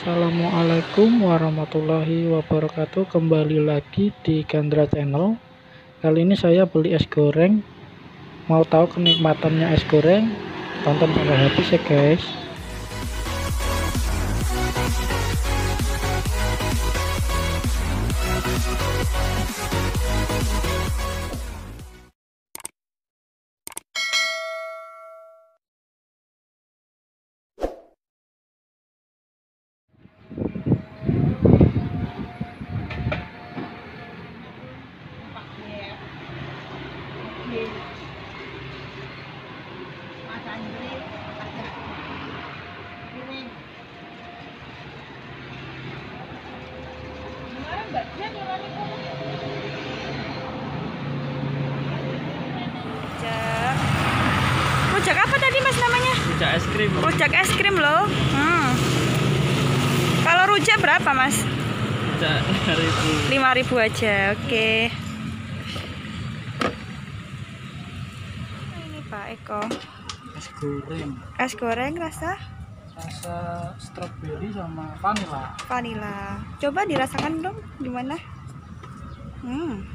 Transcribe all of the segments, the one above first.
Assalamualaikum warahmatullahi wabarakatuh. Kembali lagi di Gandra Channel. Kali ini saya beli es goreng. Mau tahu kenikmatannya es goreng? Tonton sampai habis ya guys Mas Andri ada ini Gimana Mbak Dian gimana kamu? Rujak. Rujak apa tadi mas namanya? Rujak es krim Rujak es krim loh. Hmm. Kalau rujak berapa mas? Rujak ribu 5000 aja. Oke. Ini Eko. Es goreng Es goreng rasa Rasa strawberry sama vanilla vanila. Coba dirasakan dong gimana? Hmm.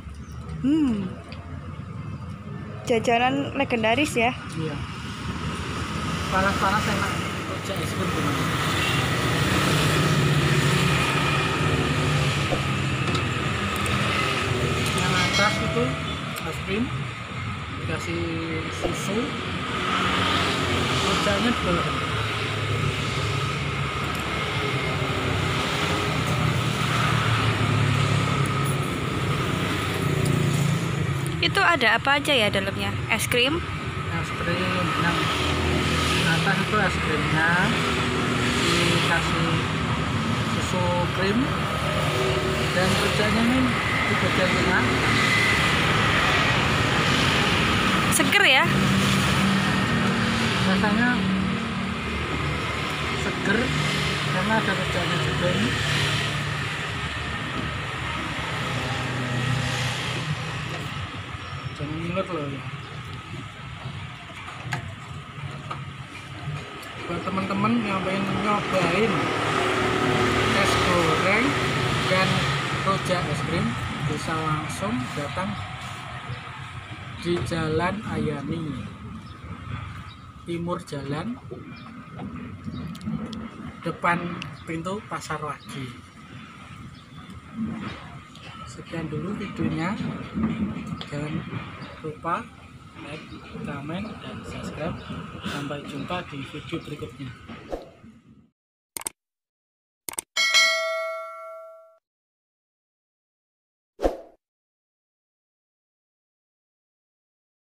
Hmm. Jajanan legendaris ya. Iya Panas-panas enak Rujak es krim gimana? Yang atas itu es krim Dikasih susu. Rujaknya juga Itu ada apa aja ya dalamnya? Es krim, es krim yang atas itu es krimnya. Dikasih susu krim. Dan rujaknya ini di bagian tengah seger ya? rasanya seger karena ada rujaknya juga ini jangan ngiler loh ya buat teman-teman yang pengen nyobain es goreng dan rujak es krim bisa langsung datang di Jalan Ayani. Timur jalan. Depan pintu pasar wagi sekian dulu videonya. Jangan lupa like, comment, dan subscribe. Sampai jumpa di video berikutnya